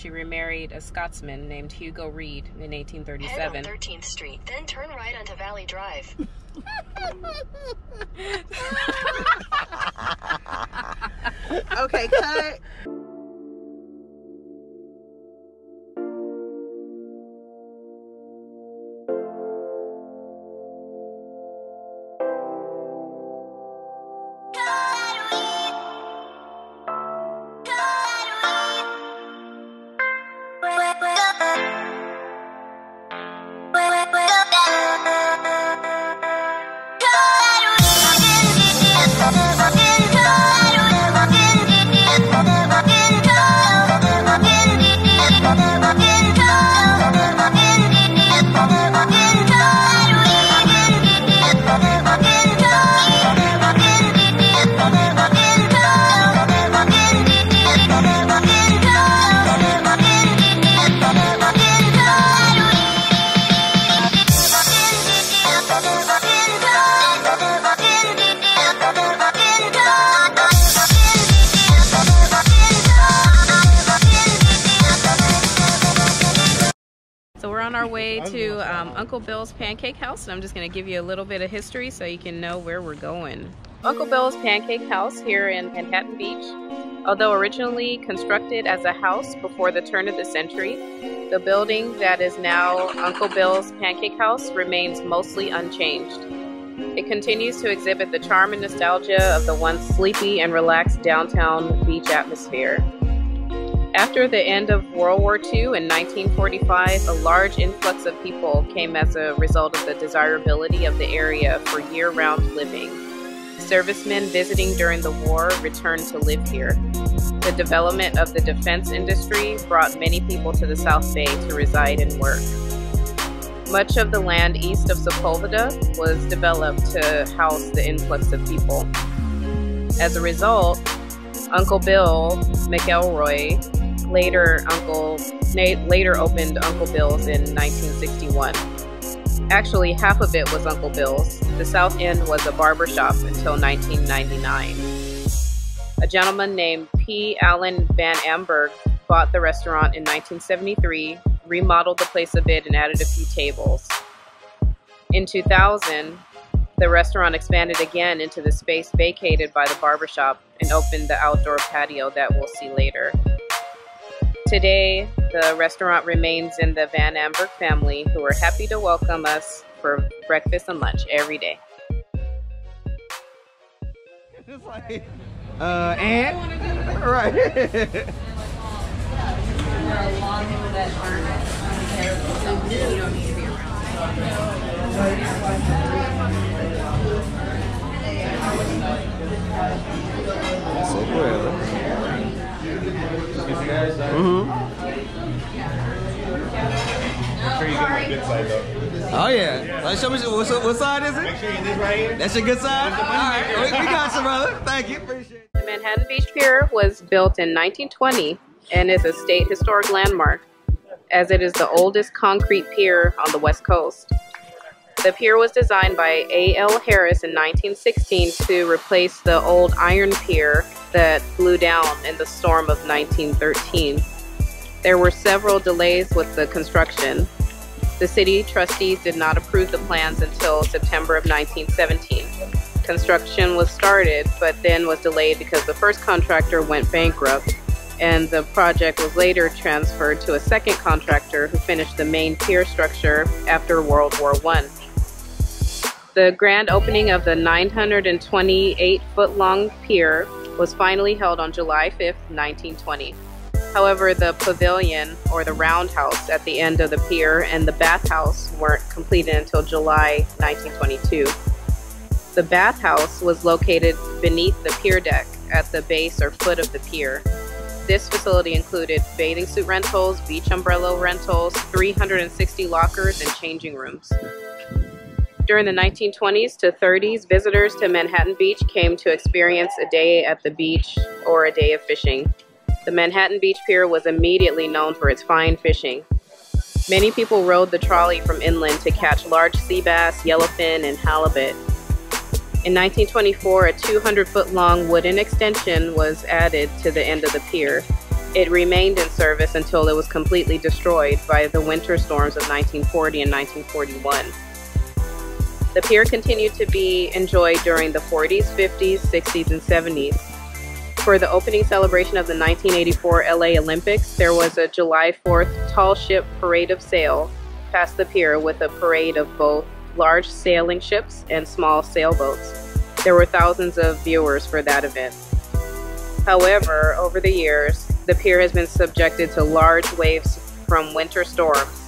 She remarried a Scotsman named Hugo Reid in 1837. Head on 13th Street, then turn right onto Valley Drive. okay, cut. Our way to um, Uncle Bill's Pancake House, and I'm just going to give you a little bit of history so you can know where we're going. Uncle Bill's Pancake House here in Manhattan Beach. Although originally constructed as a house before the turn of the century, the building that is now Uncle Bill's Pancake House remains mostly unchanged. It continues to exhibit the charm and nostalgia of the once sleepy and relaxed downtown beach atmosphere. After the end of World War II in 1945, a large influx of people came as a result of the desirability of the area for year round living. Servicemen visiting during the war returned to live here. The development of the defense industry brought many people to the South Bay to reside and work. Much of the land east of Sepulveda was developed to house the influx of people. As a result, Uncle Bill McElroy later Uncle Nate later opened Uncle Bill's in 1961. Actually, half of it was Uncle Bill's. The south end was a barber shop until 1999. A gentleman named P. Allen Van Amberg bought the restaurant in 1973, remodeled the place a bit, and added a few tables. In 2000, the restaurant expanded again into the space vacated by the barbershop and opened the outdoor patio that we'll see later. Today, the restaurant remains in the Van Amberg family, who are happy to welcome us for breakfast and lunch every day. It's like, uh, and right. Se puede. Mm-hmm. Sure you get my good side though. Oh yeah. Like, show me what, what side is Make it? sure you this right here. That's your good side. All right, we, we got you, brother. Thank you. Appreciate it. The Manhattan Beach Pier was built in 1920 and is a state historic landmark, as it is the oldest concrete pier on the West Coast. The pier was designed by A.L. Harris in 1916 to replace the old iron pier that blew down in the storm of 1913. There were several delays with the construction. The city trustees did not approve the plans until September of 1917. Construction was started, but then was delayed because the first contractor went bankrupt, and the project was later transferred to a second contractor who finished the main pier structure after World War I. The grand opening of the 928 foot long pier was finally held on July 5, 1920. However, the pavilion or the roundhouse at the end of the pier and the bathhouse weren't completed until July 1922. The bathhouse was located beneath the pier deck at the base or foot of the pier. This facility included bathing suit rentals, beach umbrella rentals, 360 lockers, and changing rooms. During the 1920s to 30s, visitors to Manhattan Beach came to experience a day at the beach or a day of fishing. The Manhattan Beach Pier was immediately known for its fine fishing. Many people rode the trolley from inland to catch large sea bass, yellowfin, and halibut. In 1924, a 200 foot long wooden extension was added to the end of the pier. It remained in service until it was completely destroyed by the winter storms of 1940 and 1941. The pier continued to be enjoyed during the 40s, 50s, 60s, and 70s. For the opening celebration of the 1984 LA Olympics, there was a July 4th tall ship parade of sail past the pier with a parade of both large sailing ships and small sailboats. There were thousands of viewers for that event. However, over the years, the pier has been subjected to large waves from winter storms,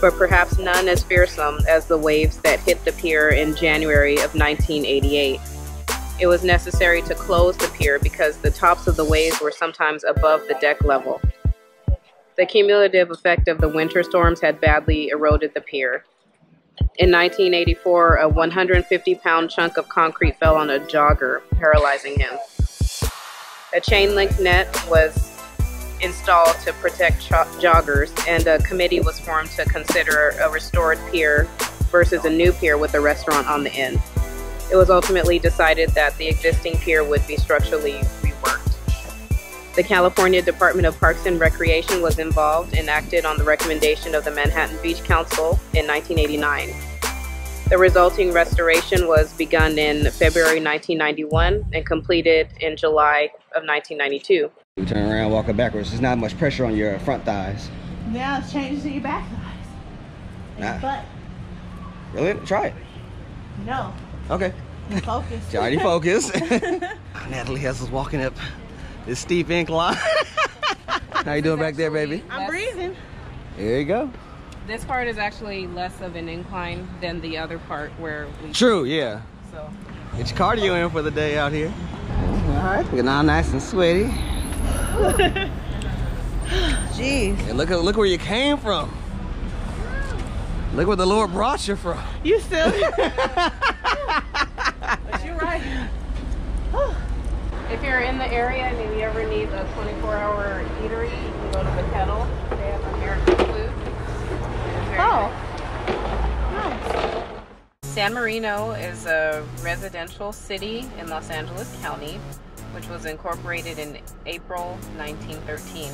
but perhaps none as fearsome as the waves that hit the pier in January of 1988. It was necessary to close the pier because the tops of the waves were sometimes above the deck level. The cumulative effect of the winter storms had badly eroded the pier. In 1984, a 150 pound chunk of concrete fell on a jogger, paralyzing him. A chain link net was installed to protect joggers, and a committee was formed to consider a restored pier versus a new pier with a restaurant on the end. It was ultimately decided that the existing pier would be structurally reworked. The California Department of Parks and Recreation was involved and acted on the recommendation of the Manhattan Beach Council in 1989. The resulting restoration was begun in February 1991 and completed in July of 1992. You turn around walking backwards. There's not much pressure on your front thighs. Now it's changing to your back thighs. Nah. But Really? Try it. no, Okay. focus. Johnny focus. Ah, Natalie has us walking up this steep incline. How you doing back there, baby? I'm breathing. There you go. This part is actually less of an incline than the other part where we. True, yeah. So. It's cardio in for the day out here. All right, getting all nice and sweaty. Jeez. And look, look where you came from. Look where the Lord brought you from. You still? But you're right. if you're in the area and you ever need a 24-hour eatery, you can go to the Kettle. They have American food. oh. San Marino is a residential city in Los Angeles County, which was incorporated in April 1913.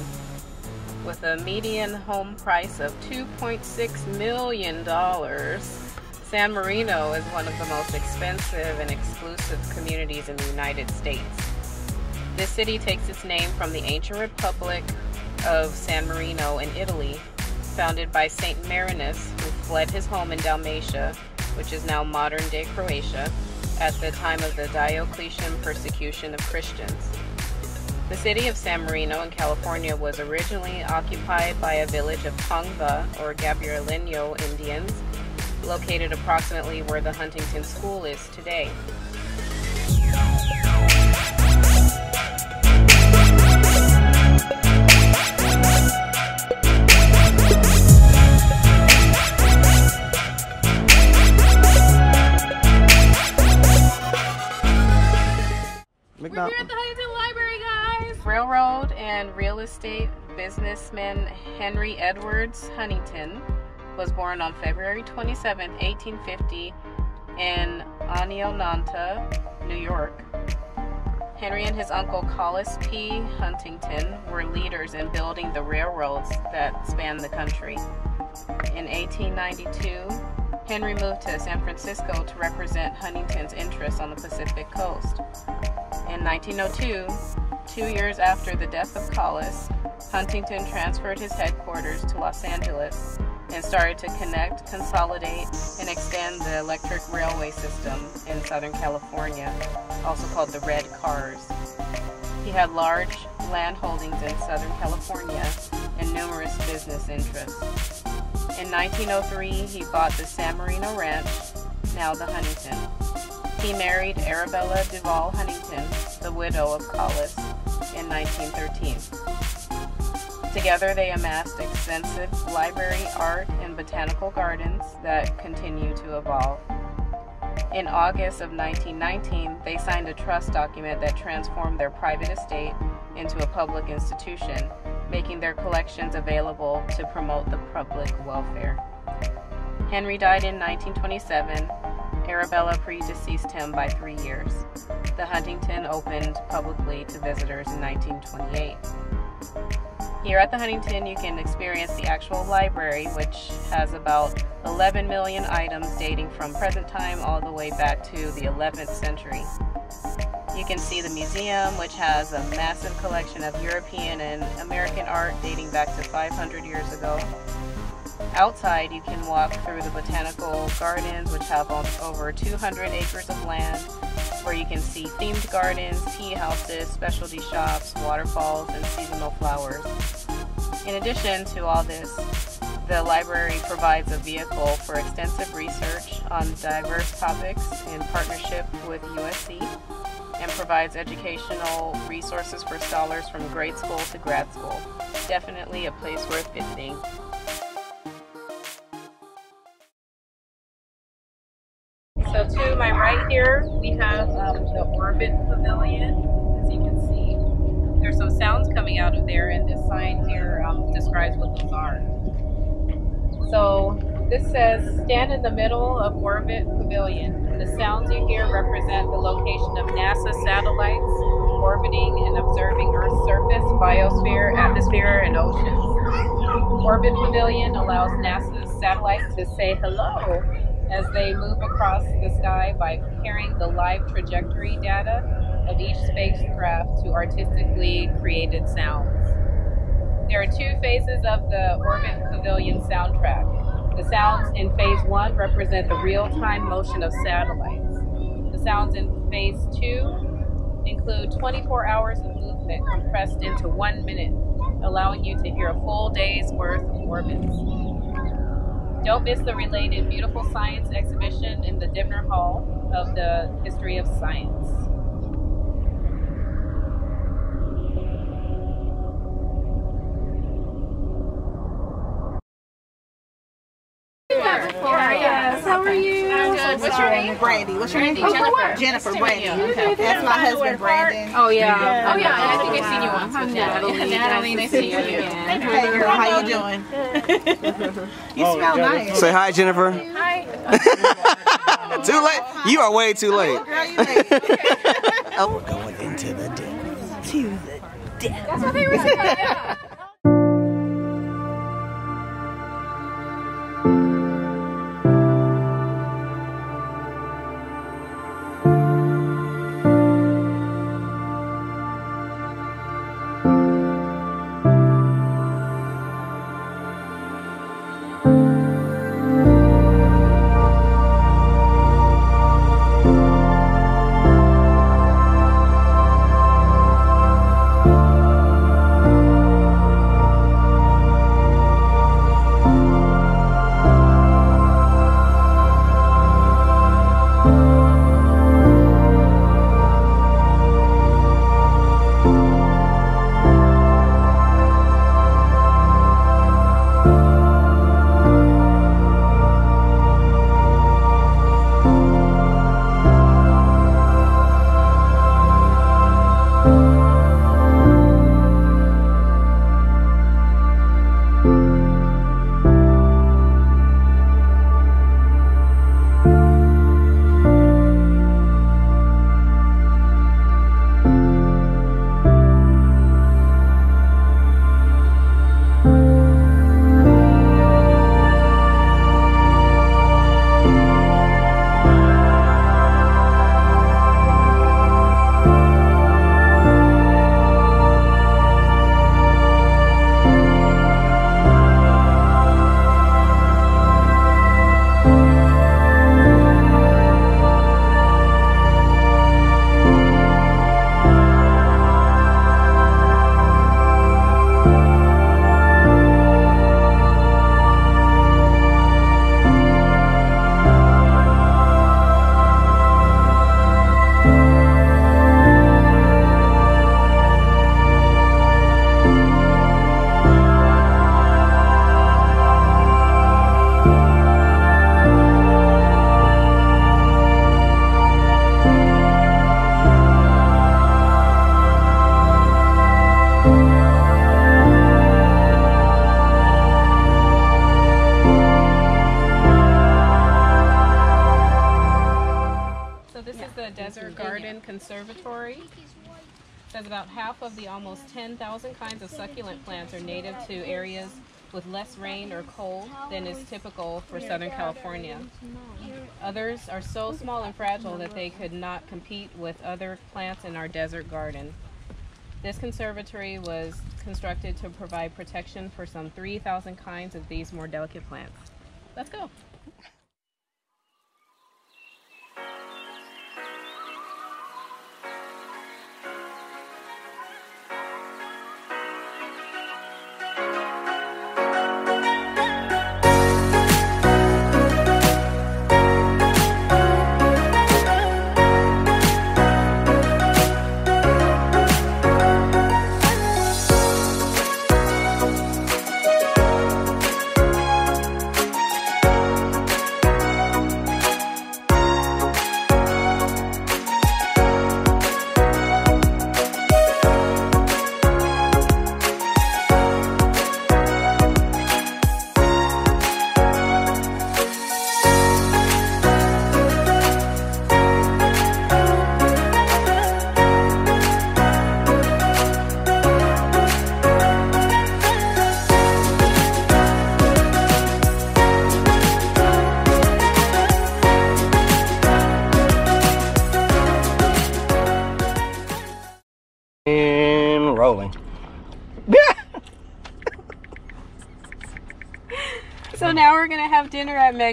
With a median home price of $2.6 million, San Marino is one of the most expensive and exclusive communities in the United States. This city takes its name from the ancient republic of San Marino in Italy, founded by Saint Marinus, who fled his home in Dalmatia, which is now modern day Croatia, at the time of the Diocletian persecution of Christians. The city of San Marino in California was originally occupied by a village of Tongva or Gabrielino Indians, located approximately where the Huntington School is today. We're at the Huntington Library, guys! Railroad and real estate businessman Henry Edwards Huntington was born on February 27, 1850, in Oneonta, New York. Henry and his uncle Collis P. Huntington were leaders in building the railroads that spanned the country. In 1892, Henry moved to San Francisco to represent Huntington's interests on the Pacific coast. In 1902, two years after the death of Collis, Huntington transferred his headquarters to Los Angeles and started to connect, consolidate, and extend the electric railway system in Southern California, also called the Red Cars. He had large land holdings in Southern California and numerous business interests. In 1903, he bought the San Marino Ranch, now the Huntington. He married Arabella Duval Huntington, the widow of Collis, in 1913. Together, they amassed extensive library, art, and botanical gardens that continue to evolve. In August of 1919, they signed a trust document that transformed their private estate into a public institution, making their collections available to promote the public welfare. Henry died in 1927. Arabella predeceased him by three years. The Huntington opened publicly to visitors in 1928. Here at the Huntington, you can experience the actual library, which has about 11 million items dating from present time all the way back to the 11th century. You can see the museum, which has a massive collection of European and American art dating back to 500 years ago. Outside, you can walk through the botanical gardens, which have over 200 acres of land, where you can see themed gardens, tea houses, specialty shops, waterfalls, and seasonal flowers. In addition to all this, the library provides a vehicle for extensive research on diverse topics in partnership with USC and provides educational resources for scholars from grade school to grad school. Definitely a place worth visiting. So to my right here, we have um, the Orbit Pavilion. As you can see, there's some sounds coming out of there, and this sign here um, describes what those are. So this says, stand in the middle of Orbit Pavilion. The sounds you hear represent the location of NASA satellites orbiting and observing Earth's surface, biosphere, atmosphere, and oceans. Orbit Pavilion allows NASA's satellites to say hello as they move across the sky by pairing the live trajectory data of each spacecraft to artistically created sounds. There are two phases of the Orbit Pavilion soundtrack. The sounds in phase one represent the real time motion of satellites. The sounds in phase two include 24 hours of movement compressed into one minute, allowing you to hear a full day's worth of orbits. Don't miss the related Beautiful Science exhibition in the Dibner Hall of the History of Science. I'm What's your name? Brandy. What's your name? Jennifer. Jennifer Brandy. Okay. That's my husband, Brandon. Oh yeah. Oh yeah. I think I've seen you once with Natalie. Natalie, nice to see you again. Hey girl, how you doing? you Oh, smell nice. Say hi, Jennifer. Hi. too late. You are way too late. Oh, girl, you late. Oh, we're going into the den. That's what they were saying. Yeah. This is the Desert mm-hmm. Garden mm-hmm. Conservatory. says about half of the almost 10,000 kinds of succulent plants are native to areas with less rain or cold than is typical for Southern California. Others are so small and fragile that they could not compete with other plants in our desert garden. This conservatory was constructed to provide protection for some 3,000 kinds of these more delicate plants. Let's go.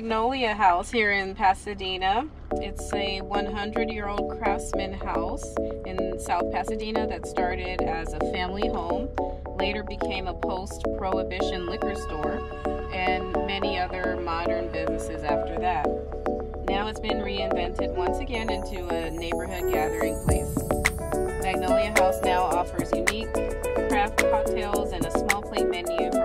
Magnolia House here in Pasadena. It's a 100 year old craftsman house in South Pasadena that started as a family home, later became a post prohibition liquor store, and many other modern businesses after that. Now it's been reinvented once again into a neighborhood gathering place. Magnolia House now offers unique craft cocktails and a small plate menu